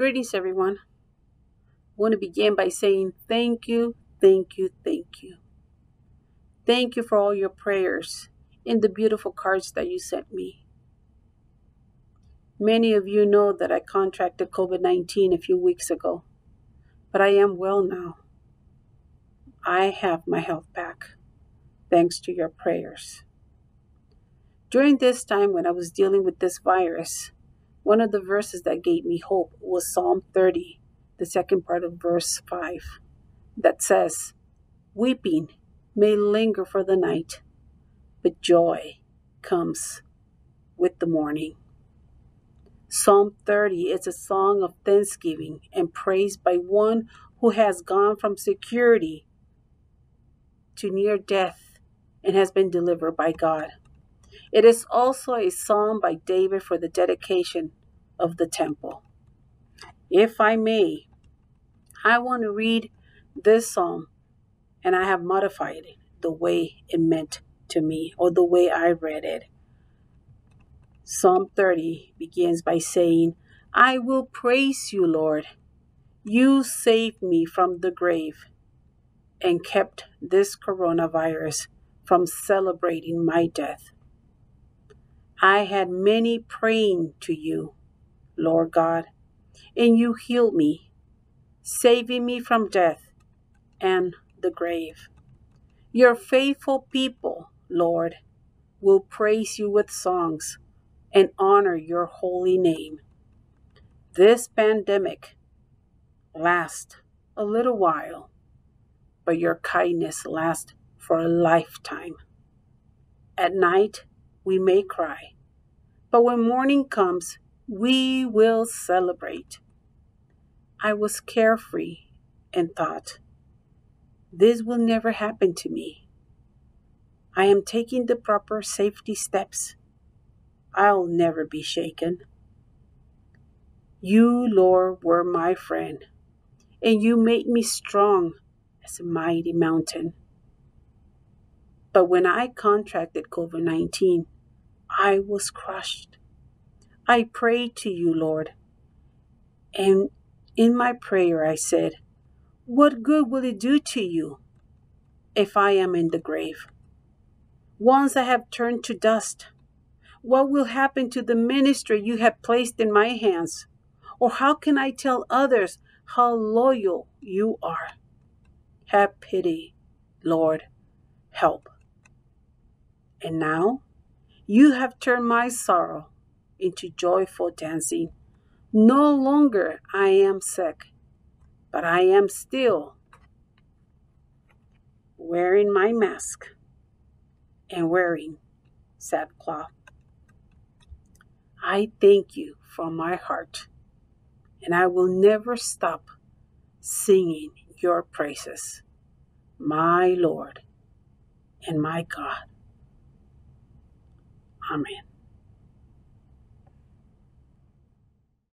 Greetings, everyone. I want to begin by saying thank you, thank you, thank you. Thank you for all your prayers and the beautiful cards that you sent me. Many of you know that I contracted COVID 19 a few weeks ago, but I am well now. I have my health back, thanks to your prayers. During this time when I was dealing with this virus, one of the verses that gave me hope was Psalm 30, the second part of verse 5, that says, Weeping may linger for the night, but joy comes with the morning. Psalm 30 is a song of thanksgiving and praise by one who has gone from security to near death and has been delivered by God. It is also a psalm by David for the dedication of the temple. If I may, I want to read this psalm and I have modified it the way it meant to me or the way I read it. Psalm 30 begins by saying, I will praise you, Lord. You saved me from the grave and kept this coronavirus from celebrating my death. I had many praying to you, Lord God, and you healed me, saving me from death and the grave. Your faithful people, Lord, will praise you with songs and honor your holy name. This pandemic lasts a little while, but your kindness lasts for a lifetime. At night, we may cry, but when morning comes, we will celebrate. I was carefree and thought, this will never happen to me. I am taking the proper safety steps. I'll never be shaken. You, Lord, were my friend, and you made me strong as a mighty mountain. But when I contracted COVID 19, I was crushed. I prayed to you, Lord, and in my prayer I said, what good will it do to you if I am in the grave? Once I have turned to dust, what will happen to the ministry you have placed in my hands? Or how can I tell others how loyal you are? Have pity, Lord, help. And now you have turned my sorrow into joyful dancing. No longer I am sick but I am still wearing my mask and wearing sackcloth. I thank you from my heart, and I will never stop singing your praises, my Lord and my God. Amém.